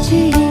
记忆。